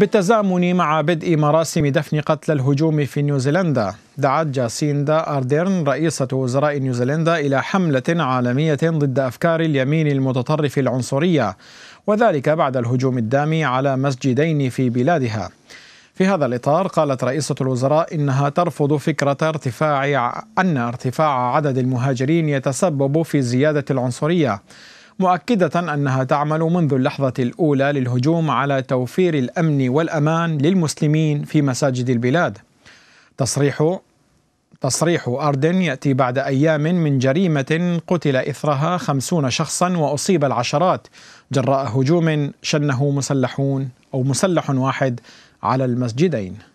بالتزامن مع بدء مراسم دفن قتل الهجوم في نيوزيلندا دعت جاسيندا أرديرن رئيسة وزراء نيوزيلندا إلى حملة عالمية ضد أفكار اليمين المتطرف العنصرية وذلك بعد الهجوم الدامي على مسجدين في بلادها. في هذا الإطار قالت رئيسة الوزراء إنها ترفض فكرة ارتفاع أن ارتفاع عدد المهاجرين يتسبب في زيادة العنصرية. مؤكدة أنها تعمل منذ اللحظة الأولى للهجوم على توفير الأمن والأمان للمسلمين في مساجد البلاد. تصريح تصريح أردن يأتي بعد أيام من جريمة قتل إثرها خمسون شخصا وأصيب العشرات جراء هجوم شنه مسلحون أو مسلح واحد على المسجدين.